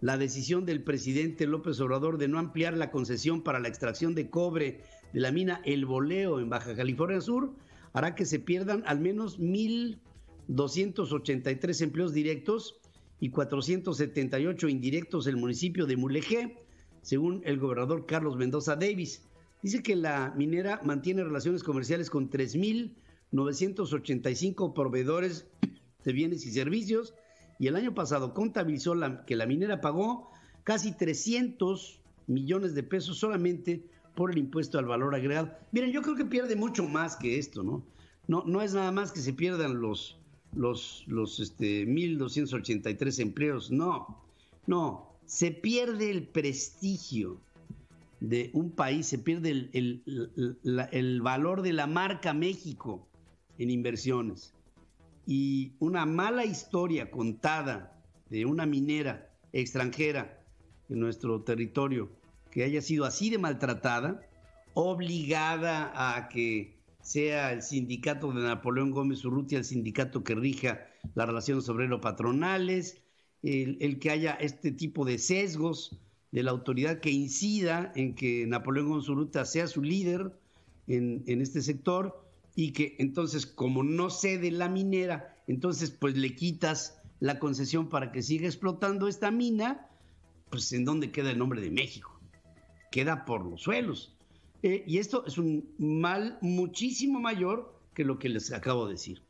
la decisión del presidente López Obrador de no ampliar la concesión para la extracción de cobre de la mina El Boleo en Baja California Sur hará que se pierdan al menos 1.283 empleos directos y 478 indirectos en el municipio de Mulegé, según el gobernador Carlos Mendoza Davis. Dice que la minera mantiene relaciones comerciales con 3.985 proveedores de bienes y servicios y el año pasado contabilizó que la minera pagó casi 300 millones de pesos solamente por el impuesto al valor agregado. Miren, yo creo que pierde mucho más que esto, ¿no? No, no es nada más que se pierdan los, los, los este, 1.283 empleos, no, no, se pierde el prestigio de un país, se pierde el, el valor de la marca México en inversiones y una mala historia contada de una minera extranjera en nuestro territorio que haya sido así de maltratada, obligada a que sea el sindicato de Napoleón Gómez Urrutia el sindicato que rija las relaciones obrero-patronales, el, que haya este tipo de sesgos de la autoridad que incida en que Napoleón Gómez Urrutia sea su líder en, en este sector, y que entonces como no cede la minera, entonces pues le quitas la concesión para que siga explotando esta mina, pues en dónde queda el nombre de México. Queda por los suelos. Eh, y esto es un mal muchísimo mayor que lo que les acabo de decir.